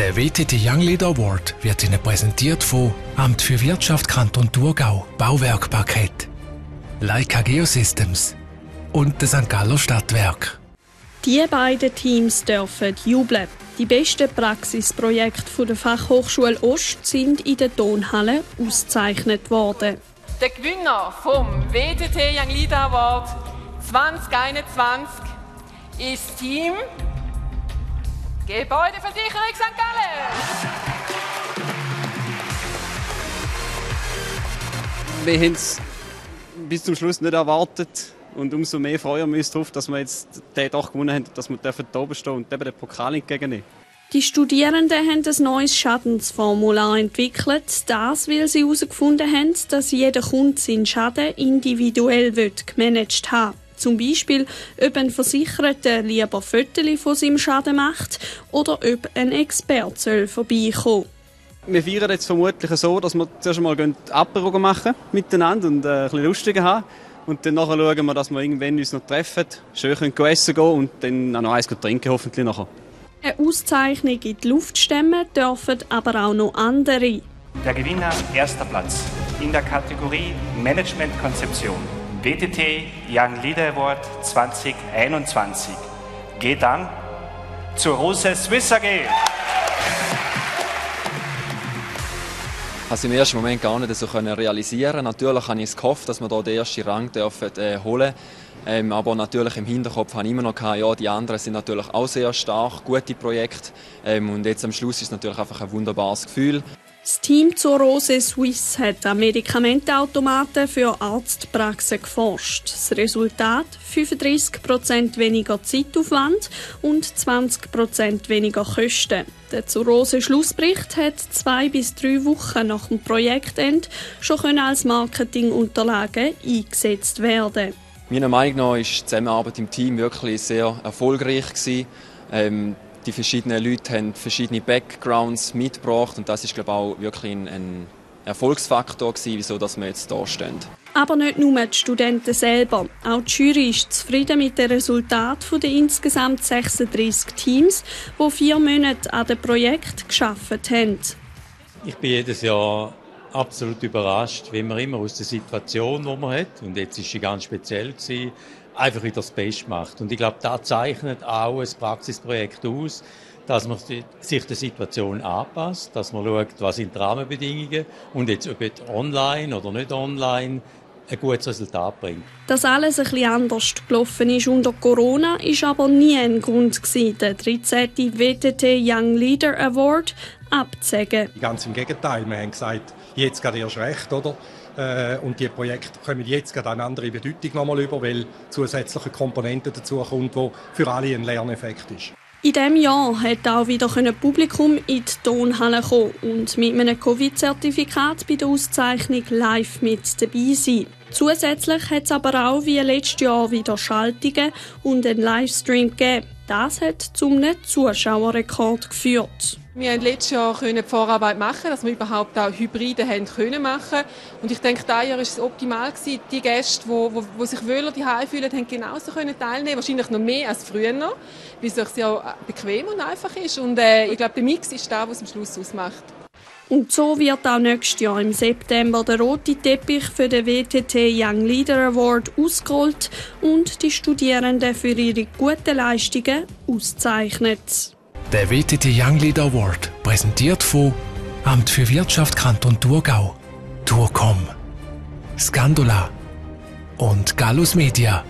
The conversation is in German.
Der WTT Young Leader Award wird Ihnen präsentiert von Amt für Wirtschaft Kanton Thurgau, Bauwerkpaket, Leica Geosystems und das St. Galler Stadtwerk. Die beiden Teams dürfen jubeln. Die besten Praxisprojekte der Fachhochschule Ost sind in der Tonhalle ausgezeichnet worden. Der Gewinner vom WTT Young Leader Award 2021 ist Team Gebäudeversicherung St. Gallen. Wir haben es bis zum Schluss nicht erwartet. Und umso mehr freuen wir uns darauf, dass wir jetzt den doch gewonnen haben, dass wir hier oben stehen und eben den Pokal entgegennehmen. Die Studierenden haben ein neues Schadensformular entwickelt. Das, weil sie herausgefunden haben, dass jeder Kunde seinen Schaden individuell gemanagt haben Zum Beispiel, ob ein Versicherter lieber Fotos von seinem Schaden macht oder ob ein Experte vorbeikommen Wir feiern jetzt vermutlich so, dass wir zuerst einmal Apero machen miteinander und äh, ein bisschen lustiger haben. Und dann nachher schauen wir, dass wir irgendwann uns noch treffen, schön können essen gehen und dann auch noch eins trinken hoffentlich nachher. Eine Auszeichnung in die Luft stemmen dürfen aber auch noch andere. Der Gewinner erster Platz in der Kategorie Managementkonzeption WTT Young Leader Award 2021 geht dann zur Rose Swiss AG. Also im ersten Moment gar nicht so können realisieren. Natürlich habe ich es gehofft, dass wir hier den ersten Rang dürfen, äh, holen ähm, aber natürlich im Hinterkopf habe ich immer noch gehabt, ja, die anderen sind natürlich auch sehr stark, gute Projekte. Ähm, und jetzt am Schluss ist es natürlich einfach ein wunderbares Gefühl. Das Team zur Rose Suisse hat an Medikamentenautomaten für Arztpraxen geforscht. Das Resultat 35% weniger Zeitaufwand und 20% weniger Kosten. Der zur Rose Schlussbericht hat zwei bis drei Wochen nach dem Projektende schon als Marketingunterlage eingesetzt werden. Meiner Meinung nach war die Zusammenarbeit im Team wirklich sehr erfolgreich gewesen. Ähm, die verschiedenen Leute haben verschiedene Backgrounds mitgebracht und das ist glaube ich, auch wirklich ein, ein Erfolgsfaktor gewesen, wieso dass wir jetzt hier stehen. Aber nicht nur die Studenten selber. Auch die Jury ist zufrieden mit dem Resultat der insgesamt 36 Teams, die vier Monate an dem Projekt geschafft haben. Ich bin jedes Jahr absolut überrascht, wie man immer aus der Situation, die man hat, und jetzt ist sie ganz speziell gewesen, einfach wieder das Beste macht. Und ich glaube, da zeichnet auch ein Praxisprojekt aus, dass man sich der Situation anpasst, dass man schaut, was sind die Rahmenbedingungen und jetzt ob online oder nicht online ein gutes Resultat bringt. Dass alles ein bisschen anders gelaufen ist unter Corona, ist aber nie ein Grund gewesen, den 13. WTT Young Leader Award abzusagen. Ganz im Gegenteil, wir haben gesagt, jetzt gerade erst recht, oder? Äh, und die Projekte kommen jetzt gerade eine andere Bedeutung nochmal über, weil zusätzliche Komponenten dazu kommt, wo für alle ein Lerneffekt ist. In diesem Jahr hat auch wieder Publikum in die Tonhalle kommen und mit einem Covid-Zertifikat bei der Auszeichnung live mit dabei sein. Zusätzlich hat es aber auch wie letztes Jahr wieder Schaltungen und einen Livestream gegeben. Das hat zum Zuschauerrekord geführt. Wir haben letztes Jahr die Vorarbeit machen, dass wir überhaupt auch Hybride haben können machen. Und ich denke, dieses Jahr war es optimal gewesen. Die Gäste, die, sich wohler die fühlen, haben genauso können teilnehmen. Wahrscheinlich noch mehr als früher weil es ja bequem und einfach ist. Und äh, ich glaube, der Mix ist da, was es am Schluss ausmacht. Und so wird auch nächstes Jahr im September der rote Teppich für den WTT Young Leader Award ausgerollt und die Studierenden für ihre guten Leistungen auszeichnet. Der WTT Young Leader Award, präsentiert von Amt für Wirtschaft Kanton Thurgau, Tourcom, Scandola und Gallus Media.